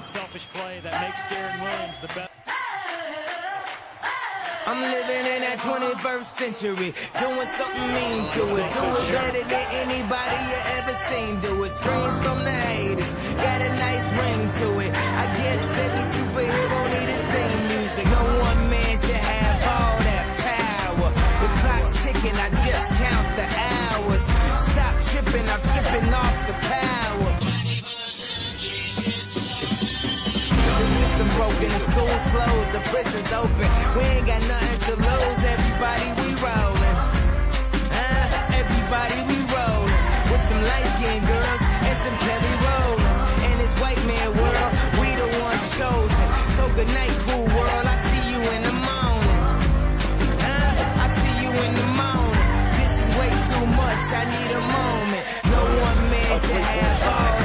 unselfish play that makes Deron Williams the best. I'm living in that 21st century, doing something mean to it. Do it better than anybody you ever seen do it. Screams from the haters, got a nice ring to it. I guess every broken, the schools closed, the prisons open. We ain't got nothing to lose. Everybody, we rollin'. Uh, everybody, we rollin'. With some light skinned girls and some Kelly Rowlands. And this white man world, we the ones chosen. So good night, cool world. I see you in the morning. Uh, I see you in the morning. This is way too much. I need a moment. No one man should have all